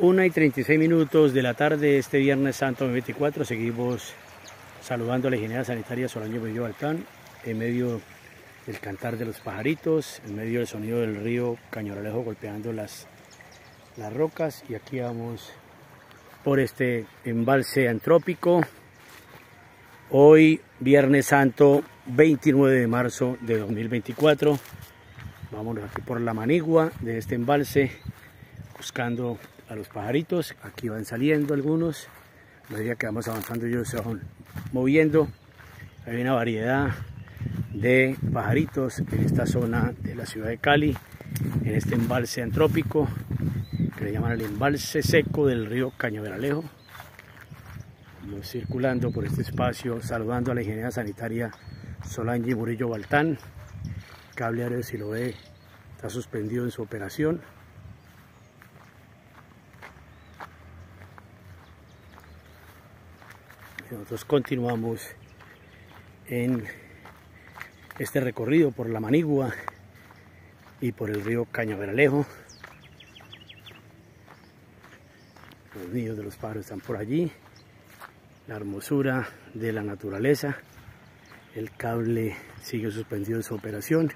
1 y 36 minutos de la tarde este viernes santo 24 seguimos saludando a la ingeniera sanitaria Solange Bello Baltán en medio del cantar de los pajaritos, en medio del sonido del río Cañoralejo golpeando las, las rocas. Y aquí vamos por este embalse antrópico. Hoy viernes santo 29 de marzo de 2024 vámonos aquí por la manigua de este embalse buscando a los pajaritos. Aquí van saliendo algunos. A medida que vamos avanzando ellos se van moviendo. Hay una variedad de pajaritos en esta zona de la ciudad de Cali, en este embalse antrópico que le llaman el embalse seco del río Cañaveralejo. Vamos circulando por este espacio, saludando a la ingeniera sanitaria Solange Murillo Baltán. Cable aéreo, si lo ve, está suspendido en su operación. Nosotros continuamos en este recorrido por la Manigua y por el río Cañaveralejo. Los niños de los pájaros están por allí. La hermosura de la naturaleza. El cable sigue suspendido en su operación.